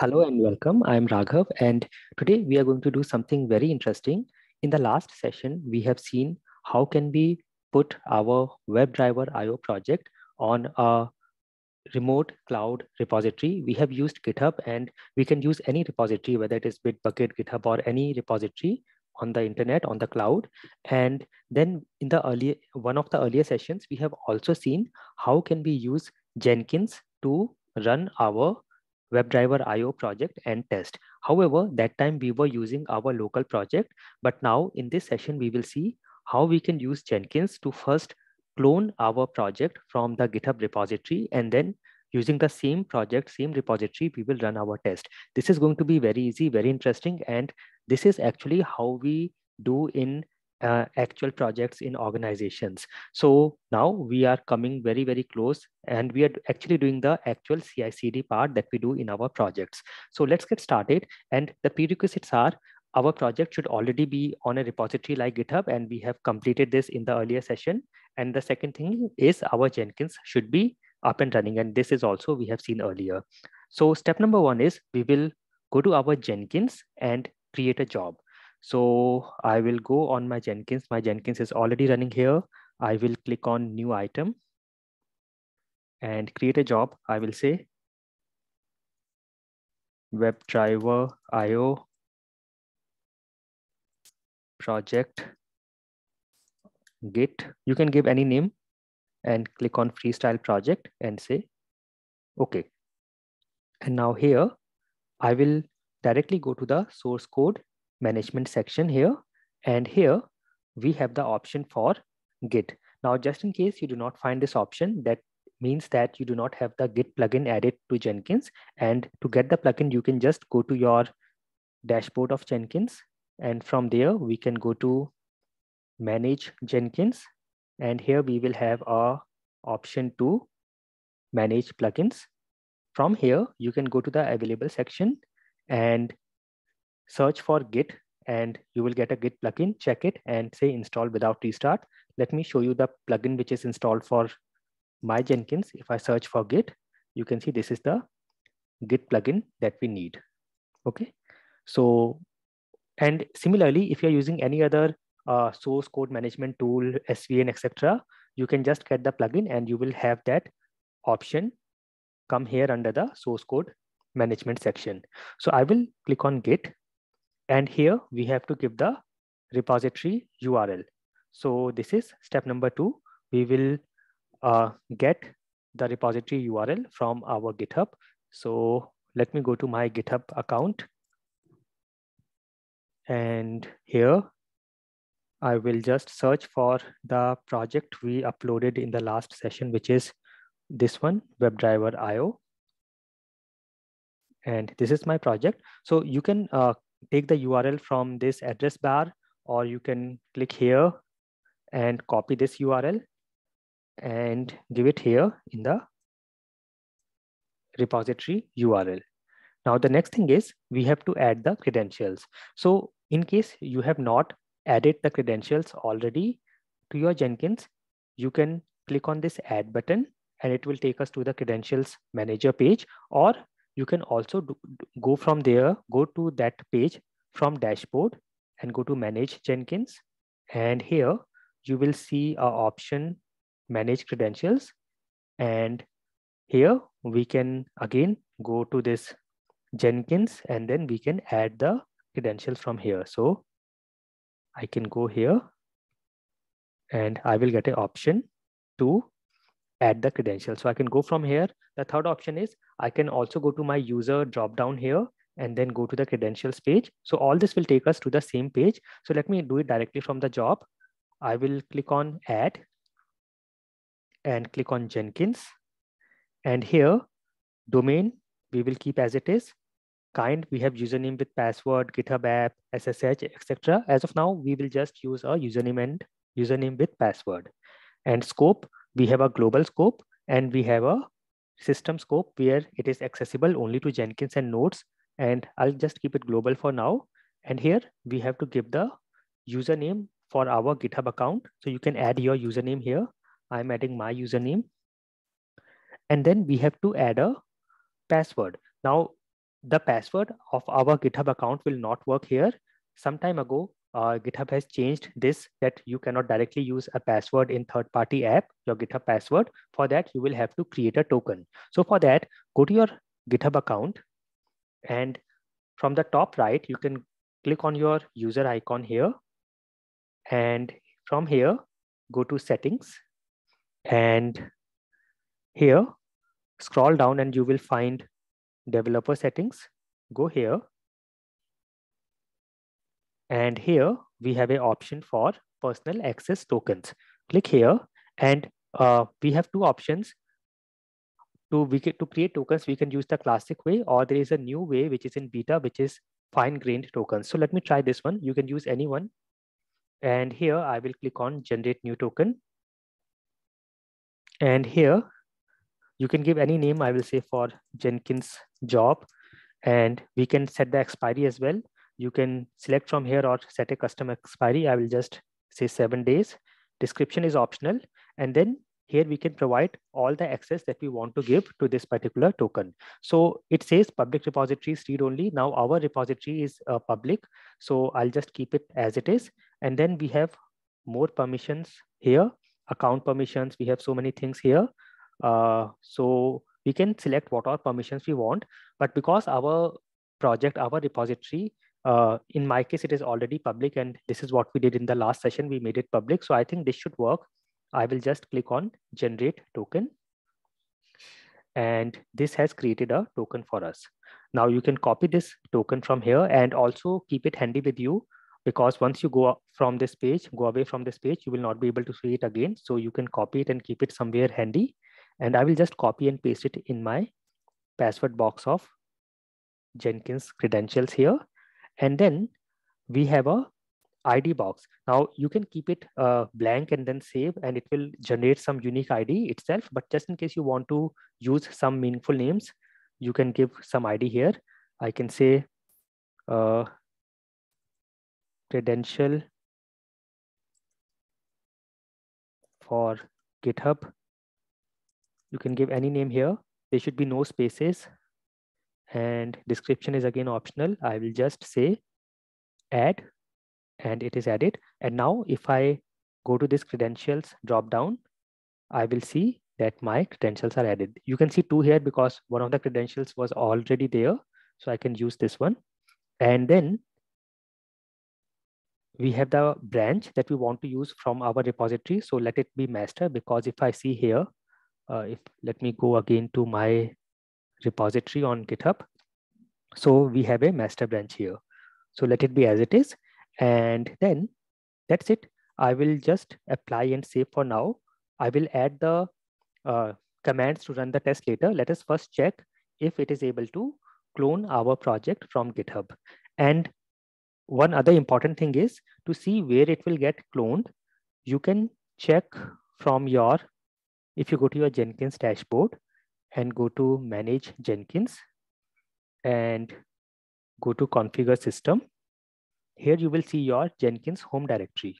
Hello and welcome. I'm Raghav, and today we are going to do something very interesting. In the last session, we have seen how can we put our WebDriver IO project on a remote cloud repository. We have used GitHub and we can use any repository, whether it is Bitbucket, GitHub, or any repository on the internet, on the cloud. And then in the earlier, one of the earlier sessions, we have also seen how can we use Jenkins to run our WebDriver IO project and test. However, that time we were using our local project, but now in this session, we will see how we can use Jenkins to first clone our project from the GitHub repository and then using the same project, same repository, we will run our test. This is going to be very easy, very interesting. And this is actually how we do in uh, actual projects in organizations. So now we are coming very, very close and we are actually doing the actual CI CD part that we do in our projects. So let's get started. And the prerequisites are our project should already be on a repository like GitHub and we have completed this in the earlier session. And the second thing is our Jenkins should be up and running. And this is also we have seen earlier. So step number one is we will go to our Jenkins and create a job. So I will go on my Jenkins. My Jenkins is already running here. I will click on new item and create a job. I will say WebDriver IO project git. You can give any name and click on freestyle project and say, okay. And now here, I will directly go to the source code management section here. And here we have the option for Git. Now, just in case you do not find this option, that means that you do not have the Git plugin added to Jenkins. And to get the plugin, you can just go to your dashboard of Jenkins. And from there, we can go to manage Jenkins. And here we will have a option to manage plugins. From here, you can go to the available section and search for Git and you will get a Git plugin, check it and say install without restart. Let me show you the plugin which is installed for my Jenkins. If I search for Git, you can see this is the Git plugin that we need. Okay. So, and similarly, if you're using any other uh, source code management tool, SVN, etc., you can just get the plugin and you will have that option come here under the source code management section. So I will click on Git and here we have to give the repository URL. So this is step number two. We will uh, get the repository URL from our GitHub. So let me go to my GitHub account. And here I will just search for the project we uploaded in the last session, which is this one, WebDriver IO. And this is my project. So you can uh, take the URL from this address bar, or you can click here and copy this URL and give it here in the repository URL. Now, the next thing is we have to add the credentials. So in case you have not added the credentials already to your Jenkins, you can click on this add button and it will take us to the credentials manager page, or you can also do, go from there, go to that page from dashboard and go to manage Jenkins. And here you will see a option manage credentials. And here we can again go to this Jenkins and then we can add the credentials from here. So I can go here and I will get an option to add the credentials. So I can go from here. The third option is I can also go to my user drop down here and then go to the credentials page. So all this will take us to the same page. So let me do it directly from the job. I will click on add and click on Jenkins. And here domain, we will keep as it is. Kind, we have username with password, GitHub app, SSH, etc. As of now, we will just use a username and username with password. And scope, we have a global scope and we have a system scope where it is accessible only to Jenkins and nodes. And I'll just keep it global for now. And here we have to give the username for our GitHub account. So you can add your username here. I'm adding my username. And then we have to add a password. Now, the password of our GitHub account will not work here. Some time ago, uh, GitHub has changed this that you cannot directly use a password in third-party app, your GitHub password. For that, you will have to create a token. So for that, go to your GitHub account and from the top right, you can click on your user icon here. And from here, go to settings and here, scroll down and you will find developer settings. Go here and here we have an option for personal access tokens. Click here and uh, we have two options. To, we can, to create tokens, we can use the classic way or there is a new way which is in beta, which is fine-grained tokens. So let me try this one. You can use any one. And here I will click on generate new token. And here you can give any name, I will say for Jenkins job. And we can set the expiry as well you can select from here or set a custom expiry. I will just say seven days. Description is optional. And then here we can provide all the access that we want to give to this particular token. So it says public repositories read only. Now our repository is uh, public. So I'll just keep it as it is. And then we have more permissions here, account permissions. We have so many things here. Uh, so we can select what all permissions we want. But because our project, our repository uh, in my case, it is already public and this is what we did in the last session. We made it public. So I think this should work. I will just click on generate token. And this has created a token for us. Now you can copy this token from here and also keep it handy with you because once you go from this page, go away from this page, you will not be able to see it again. So you can copy it and keep it somewhere handy. And I will just copy and paste it in my password box of Jenkins credentials here. And then we have a ID box. Now you can keep it uh, blank and then save and it will generate some unique ID itself. But just in case you want to use some meaningful names, you can give some ID here. I can say uh, credential for GitHub. You can give any name here. There should be no spaces and description is again optional. I will just say add and it is added. And now if I go to this credentials drop down, I will see that my credentials are added. You can see two here because one of the credentials was already there. So I can use this one. And then we have the branch that we want to use from our repository. So let it be master because if I see here, uh, if let me go again to my repository on GitHub. So we have a master branch here. So let it be as it is. And then that's it. I will just apply and save for now. I will add the uh, commands to run the test later. Let us first check if it is able to clone our project from GitHub. And one other important thing is to see where it will get cloned. You can check from your, if you go to your Jenkins dashboard, and go to manage Jenkins and go to configure system. Here you will see your Jenkins home directory.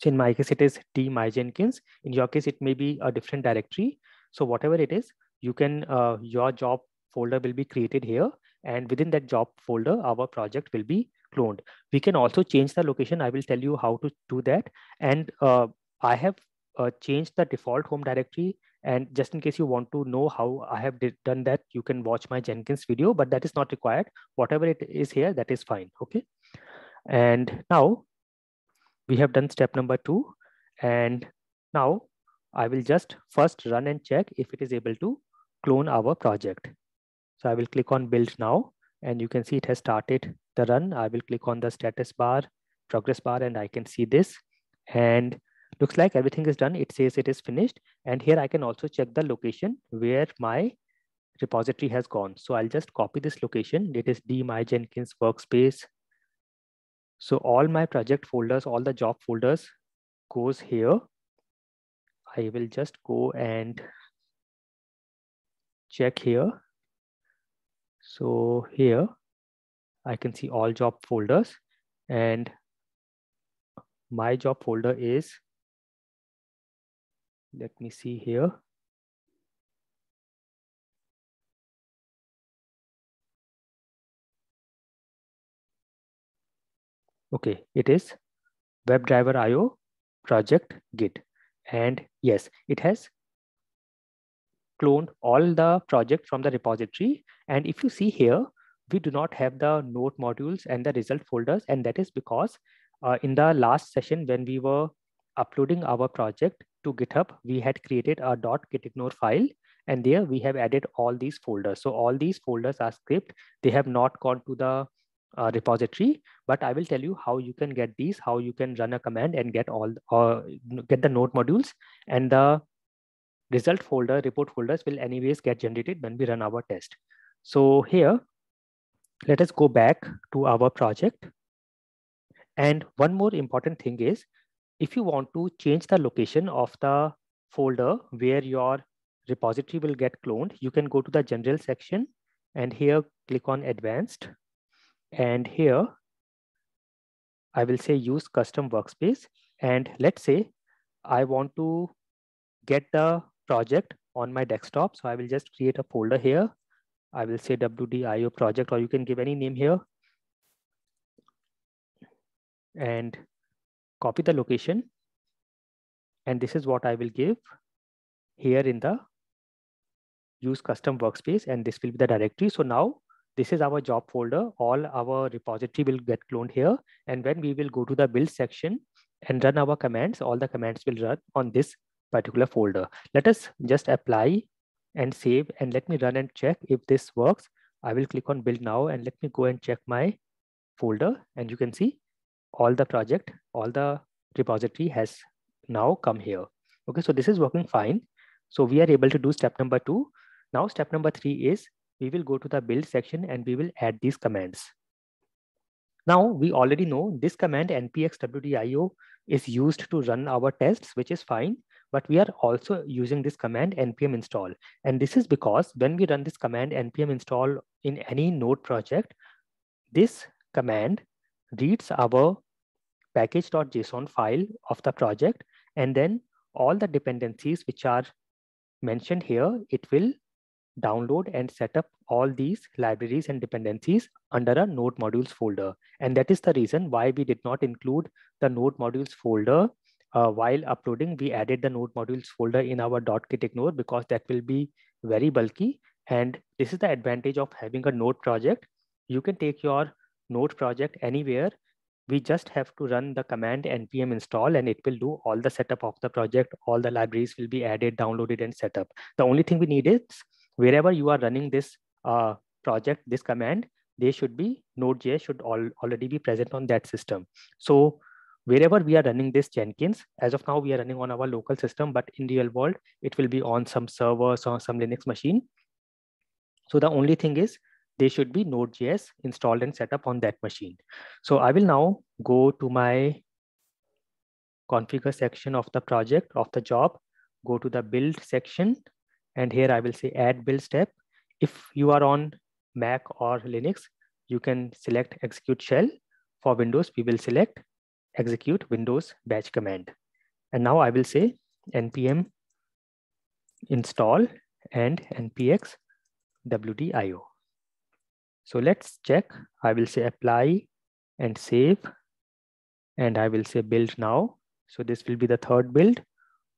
So in my case, it is D my Jenkins. In your case, it may be a different directory. So whatever it is, you can, uh, your job folder will be created here. And within that job folder, our project will be cloned. We can also change the location. I will tell you how to do that. And uh, I have uh, changed the default home directory and just in case you want to know how I have did, done that, you can watch my Jenkins video, but that is not required. Whatever it is here, that is fine, okay? And now we have done step number two. And now I will just first run and check if it is able to clone our project. So I will click on build now, and you can see it has started the run. I will click on the status bar, progress bar, and I can see this. And looks like everything is done. It says it is finished. And here I can also check the location where my repository has gone. So I'll just copy this location. It is D my Jenkins workspace. So all my project folders, all the job folders goes here. I will just go and check here. So here I can see all job folders and my job folder is let me see here. Okay, it is WebDriver IO project git. And yes, it has cloned all the project from the repository. And if you see here, we do not have the node modules and the result folders. And that is because uh, in the last session, when we were uploading our project, to GitHub, we had created a .gitignore file and there we have added all these folders. So all these folders are script. They have not gone to the uh, repository, but I will tell you how you can get these, how you can run a command and get all uh, get the node modules and the result folder, report folders will anyways get generated when we run our test. So here, let us go back to our project. And one more important thing is, if you want to change the location of the folder where your repository will get cloned, you can go to the general section and here click on advanced. And here I will say use custom workspace. And let's say I want to get the project on my desktop. So I will just create a folder here. I will say WDIO project, or you can give any name here. And copy the location. And this is what I will give here in the use custom workspace and this will be the directory. So now this is our job folder. All our repository will get cloned here. And when we will go to the build section and run our commands, all the commands will run on this particular folder. Let us just apply and save and let me run and check if this works. I will click on build now and let me go and check my folder and you can see all the project, all the repository has now come here. Okay, so this is working fine. So we are able to do step number two. Now step number three is we will go to the build section and we will add these commands. Now we already know this command npx wdio is used to run our tests, which is fine, but we are also using this command npm install. And this is because when we run this command npm install in any node project, this command reads our package.json file of the project, and then all the dependencies which are mentioned here, it will download and set up all these libraries and dependencies under a node modules folder. And that is the reason why we did not include the node modules folder uh, while uploading, we added the node modules folder in our .gitignore because that will be very bulky. And this is the advantage of having a node project. You can take your node project anywhere. We just have to run the command npm install and it will do all the setup of the project. All the libraries will be added, downloaded and set up. The only thing we need is wherever you are running this uh, project, this command, they should be Node.js should all, already be present on that system. So wherever we are running this Jenkins, as of now, we are running on our local system, but in real world, it will be on some servers or some Linux machine. So the only thing is they should be Node.js installed and set up on that machine. So I will now go to my configure section of the project of the job, go to the build section and here I will say add build step. If you are on Mac or Linux, you can select execute shell. For Windows, we will select execute Windows batch command. And now I will say npm install and npx wdio. So let's check. I will say apply and save. And I will say build now. So this will be the third build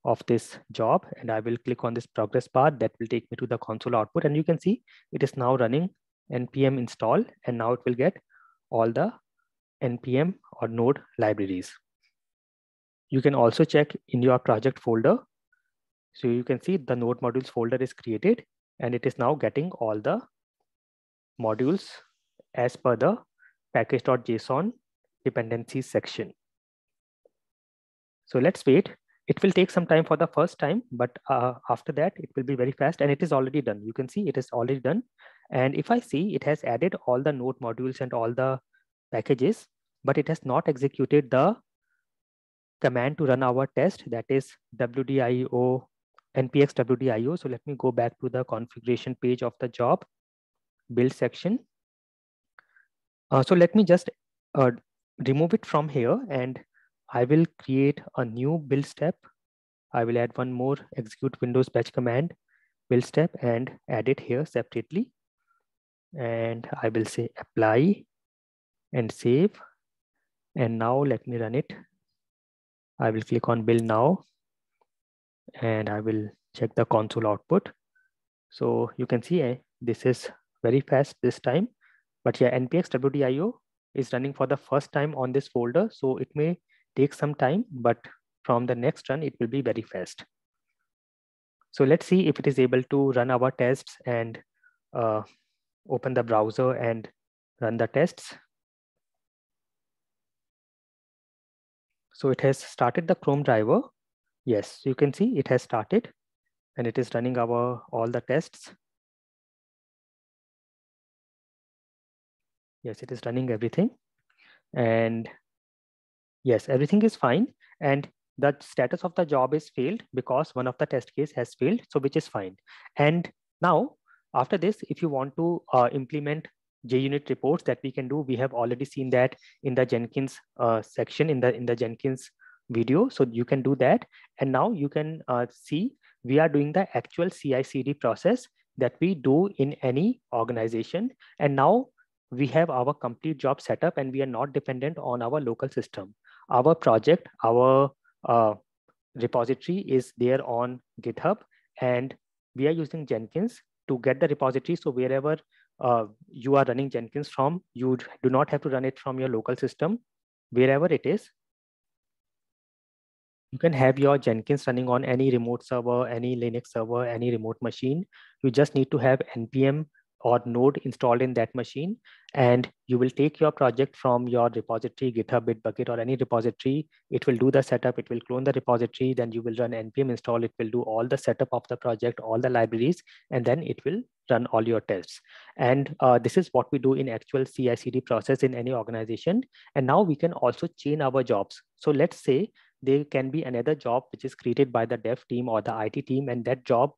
of this job and I will click on this progress bar that will take me to the console output and you can see it is now running npm install and now it will get all the npm or node libraries. You can also check in your project folder. So you can see the node modules folder is created and it is now getting all the modules as per the package.json dependencies section. So let's wait it will take some time for the first time, but uh, after that, it will be very fast and it is already done. You can see it is already done. And if I see, it has added all the node modules and all the packages, but it has not executed the command to run our test, that is WDIO, npx WDIO. So let me go back to the configuration page of the job build section. Uh, so let me just uh, remove it from here and I will create a new build step. I will add one more execute Windows batch command build step and add it here separately. And I will say apply and save. And now let me run it. I will click on build now and I will check the console output. So you can see eh, this is very fast this time, but yeah, npx wdio is running for the first time on this folder. So it may take some time, but from the next run, it will be very fast. So let's see if it is able to run our tests and uh, open the browser and run the tests. So it has started the Chrome driver. Yes, you can see it has started and it is running our all the tests. Yes, it is running everything. And yes, everything is fine. And the status of the job is failed because one of the test case has failed, so which is fine. And now after this, if you want to uh, implement JUnit reports that we can do, we have already seen that in the Jenkins uh, section in the in the Jenkins video. So you can do that. And now you can uh, see we are doing the actual CI/CD process that we do in any organization. And now we have our complete job setup and we are not dependent on our local system. Our project, our uh, repository is there on GitHub and we are using Jenkins to get the repository. So wherever uh, you are running Jenkins from, you do not have to run it from your local system, wherever it is. You can have your Jenkins running on any remote server, any Linux server, any remote machine. You just need to have NPM or node installed in that machine. And you will take your project from your repository, GitHub, Bitbucket, or any repository. It will do the setup. It will clone the repository. Then you will run npm install. It will do all the setup of the project, all the libraries, and then it will run all your tests. And uh, this is what we do in actual CI/CD process in any organization. And now we can also chain our jobs. So let's say there can be another job which is created by the dev team or the IT team, and that job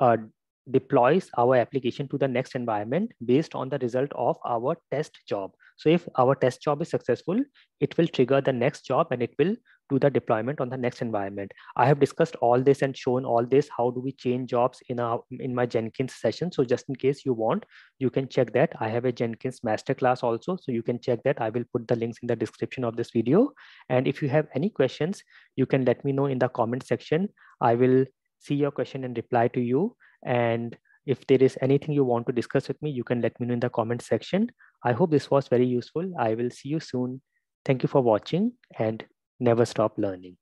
uh, deploys our application to the next environment based on the result of our test job. So if our test job is successful, it will trigger the next job and it will do the deployment on the next environment. I have discussed all this and shown all this. How do we change jobs in our in my Jenkins session? So just in case you want, you can check that. I have a Jenkins masterclass also. So you can check that. I will put the links in the description of this video. And if you have any questions, you can let me know in the comment section. I will see your question and reply to you. And if there is anything you want to discuss with me, you can let me know in the comment section. I hope this was very useful. I will see you soon. Thank you for watching and never stop learning.